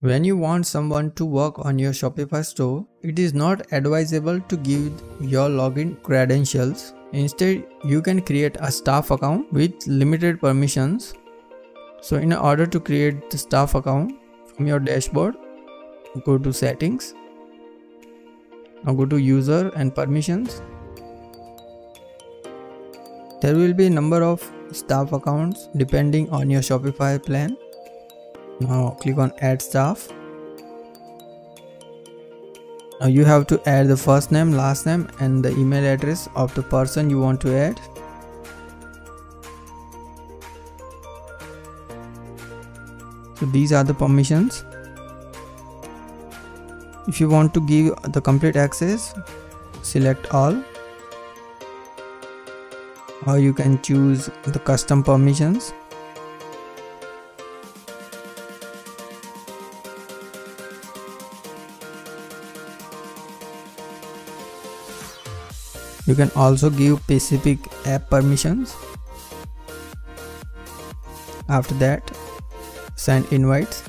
When you want someone to work on your Shopify store, it is not advisable to give your login credentials. Instead, you can create a staff account with limited permissions. So in order to create the staff account from your dashboard, go to settings. Now go to user and permissions. There will be a number of staff accounts depending on your Shopify plan now click on add staff. Now you have to add the first name last name and the email address of the person you want to add. So these are the permissions. If you want to give the complete access select all. Or you can choose the custom permissions You can also give specific app permissions. After that, send invites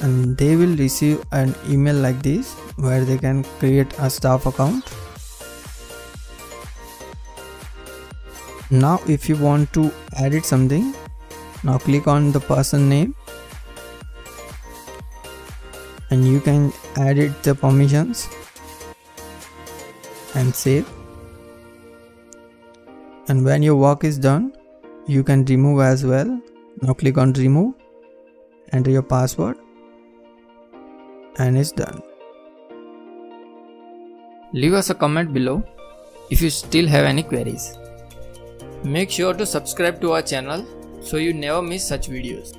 and they will receive an email like this where they can create a staff account. Now if you want to edit something, now click on the person name and you can edit the permissions and save and when your work is done you can remove as well. Now click on remove enter your password and it's done. Leave us a comment below if you still have any queries. Make sure to subscribe to our channel so you never miss such videos